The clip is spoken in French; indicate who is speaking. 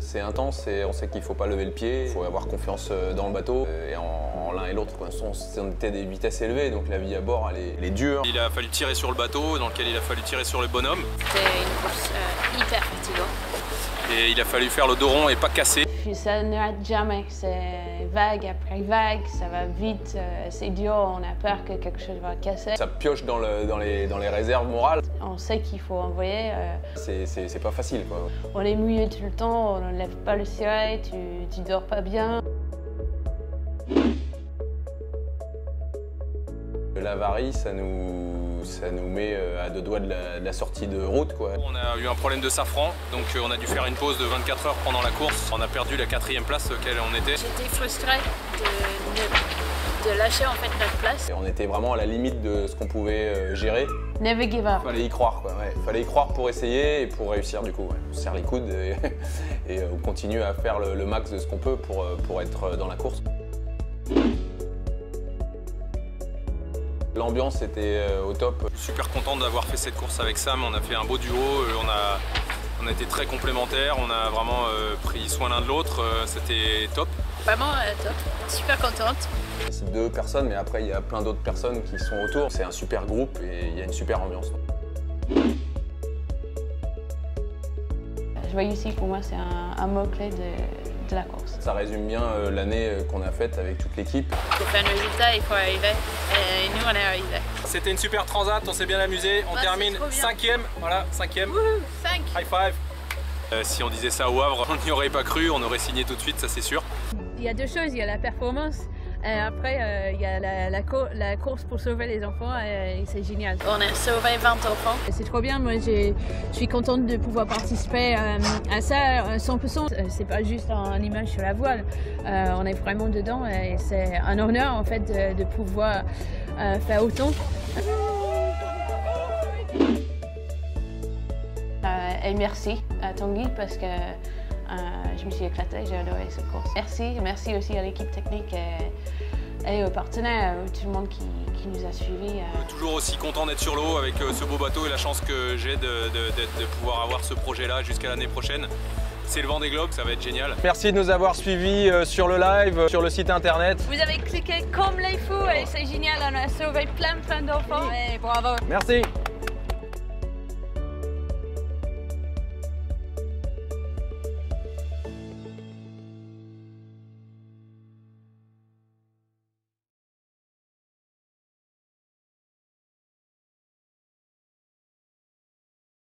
Speaker 1: C'est intense et on sait qu'il ne faut pas lever le pied, il faut avoir confiance euh, dans le bateau et en, l'un et l'autre. On était des vitesses élevées, donc la vie à bord, elle est, dure.
Speaker 2: Il a fallu tirer sur le bateau, dans lequel il a fallu tirer sur le bonhomme.
Speaker 3: C'était une course euh, hyper fatigante.
Speaker 2: Et il a fallu faire le dos rond et pas casser.
Speaker 4: Ça n'arrête jamais, c'est vague après vague, ça va vite, c'est dur, on a peur que quelque chose va casser.
Speaker 1: Ça pioche dans, les, dans les réserves morales.
Speaker 4: On sait qu'il faut envoyer.
Speaker 1: C'est pas facile quoi.
Speaker 4: On est mouillé tout le temps, on ne lève pas le ciel, tu, tu dors pas bien.
Speaker 1: L'avarie, ça nous, ça nous met euh, à deux doigts de la, sortie de route. Quoi.
Speaker 2: On a eu un problème de safran, donc euh, on a dû faire une pause de 24 heures pendant la course. On a perdu la quatrième place auquel on était.
Speaker 3: J'étais frustrée de, de, lâcher en fait notre place.
Speaker 1: Et on était vraiment à la limite de ce qu'on pouvait euh, gérer.
Speaker 4: Never give up.
Speaker 1: Fallait y croire, quoi. Ouais. Fallait y croire pour essayer et pour réussir du coup. On serre les coudes et, on continue à faire le, le max de ce qu'on peut pour, pour être dans la course. L'ambiance était euh, au top.
Speaker 2: Super content d'avoir fait cette course avec Sam, on a fait un beau duo, euh, on a, on a été très complémentaires, on a vraiment euh, pris soin l'un de l'autre, c'était top.
Speaker 3: Vraiment top, super contente.
Speaker 1: C'est deux personnes, mais après il y a plein d'autres personnes qui sont autour. C'est un super groupe et il y a une super ambiance.
Speaker 4: Je vois ici, pour moi, c'est un mot-clé de, la course.
Speaker 1: Ça résume bien euh, l'année euh, qu'on a faite avec toute l'équipe.
Speaker 3: Pour faire un résultat, il faut arriver. Et nous, on est arrivé.
Speaker 2: C'était une super transat, on s'est bien amusé. On termine cinquième. Voilà, cinquième.
Speaker 3: cinq.
Speaker 2: High five. Euh, si on disait ça au Havre, on n'y aurait pas cru, on aurait signé tout de suite, ça c'est sûr.
Speaker 4: Il y a deux choses, il y a la performance et après, euh, il y a la, course pour sauver les enfants et, c'est génial.
Speaker 3: On a sauvé 20 enfants.
Speaker 4: C'est trop bien, moi je suis contente de pouvoir participer euh, à ça 100%. Euh, c'est pas juste un image sur la voile, on est vraiment dedans et c'est un honneur en fait de, pouvoir faire autant. et merci à Tanguy parce que je me suis éclatée, j'ai adoré cette course. Merci, merci aussi à l'équipe technique et, aux partenaires, tout le monde qui, nous a suivis.
Speaker 2: Euh. Toujours aussi content d'être sur l'eau avec euh, ce beau bateau et la chance que j'ai de, pouvoir avoir ce projet-là jusqu'à l'année prochaine. C'est le vent des globes, ça va être génial.
Speaker 1: Merci de nous avoir suivis euh, sur le live, sur le site internet.
Speaker 4: Vous avez cliqué comme les fous et c'est génial, on a sauvé plein plein d'enfants et bravo.
Speaker 1: Merci.